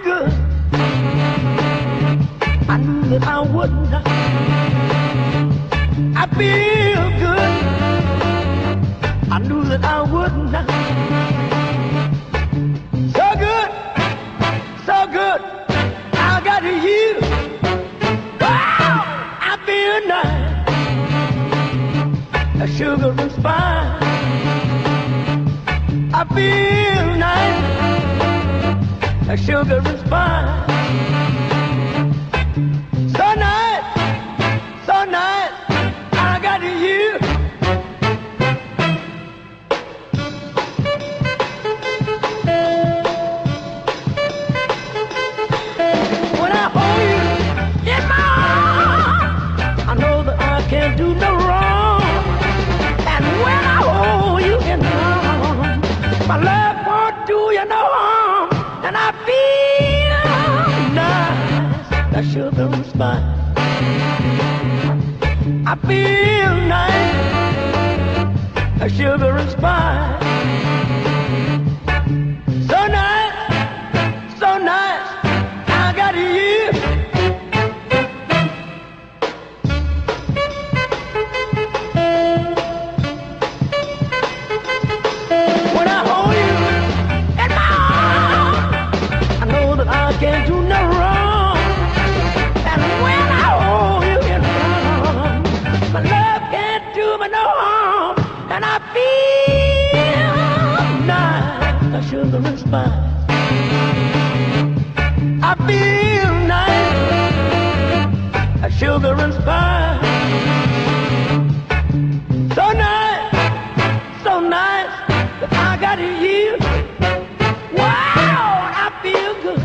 I knew that I would not. I feel good. I knew that I would not. So good, so good. I got you. Wow, I feel nice. A sugar and spice. I feel nice. A sugar and spice. So nice, so nice. I got you. When I hold you in my arms, I know that I can't do no wrong. And when I hold you in my arms, my love that sugar and spice. I feel nice, that sugar and. And I feel nice, a sugar and spice. I feel nice, a sugar and spice. So nice, so nice that I got you. Wow, I feel good.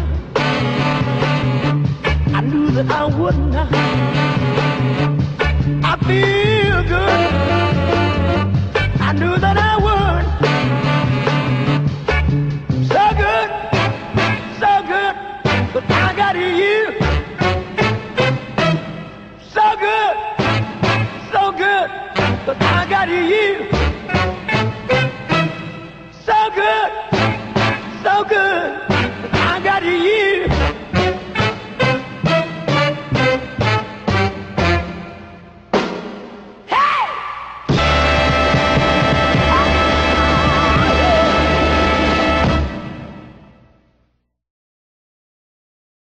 I knew that I would not. But I got you. So good, so good, but I got you.